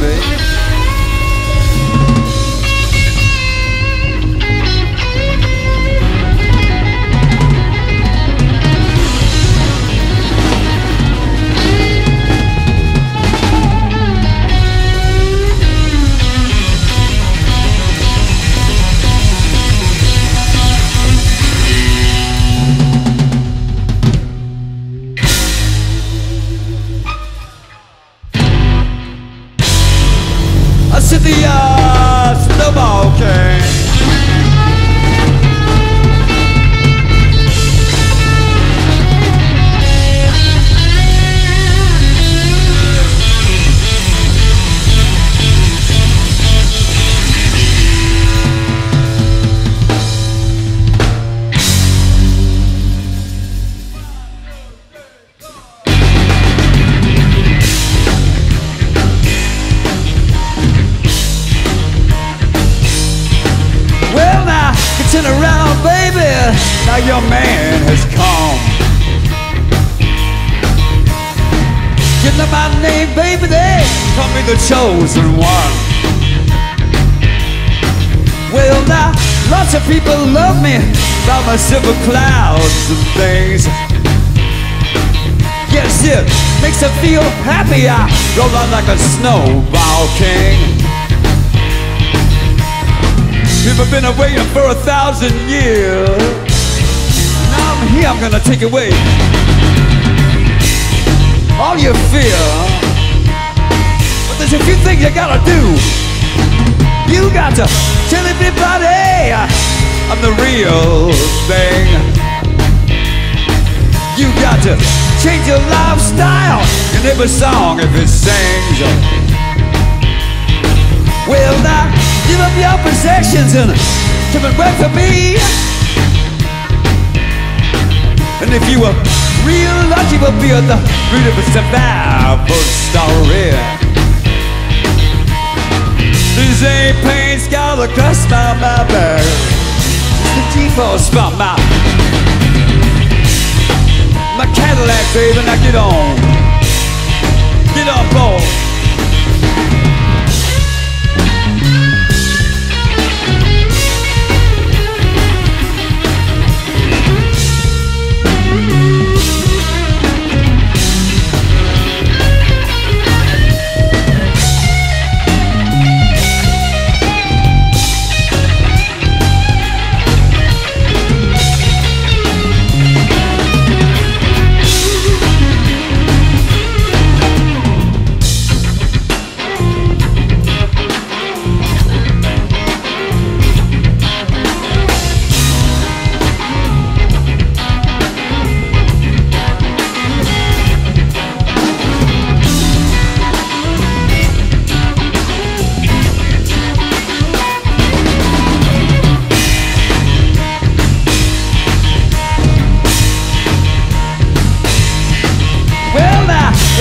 Baby. to the. Name, baby. They call me the chosen one. Well, now lots of people love me about my silver clouds and things. Yes, it makes them feel happy. I roll on like a snowball king. People been waiting for a thousand years. Now I'm here, I'm gonna take it away all you fear. But there's a few things you gotta do. You got to tell everybody I'm the real thing. You got to change your lifestyle in every song if it sings. Uh. Well, now give up your possessions and come and work for me. And if you were real lucky, will be root of a survival story. These ain't pain scars across my, back. It's the G-force my my Cadillac, baby. Now get on,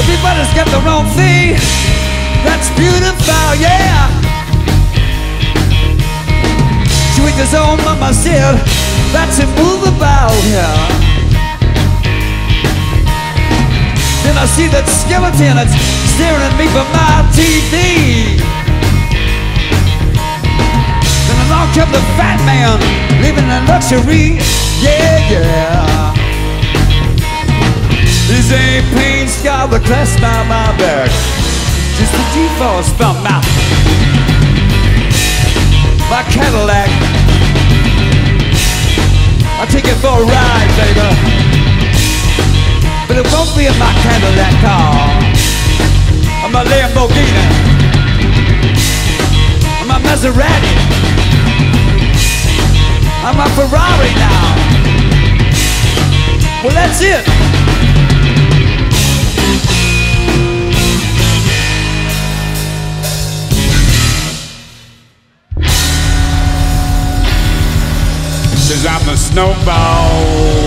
everybody's got their own thing. That's beautiful, yeah. Doing his own mama said, that's immovable, yeah. Then I see that skeleton that's staring at me from my TV. Then along comes the fat man, living in luxury, yeah, yeah. The class by my back. Just the G-force from my my Cadillac. I'll take it for a ride, baby. But it won't be in my Cadillac car. I'm a Lamborghini. I'm a Maserati. I'm a Ferrari now. Well, that's it. I'm the snowball.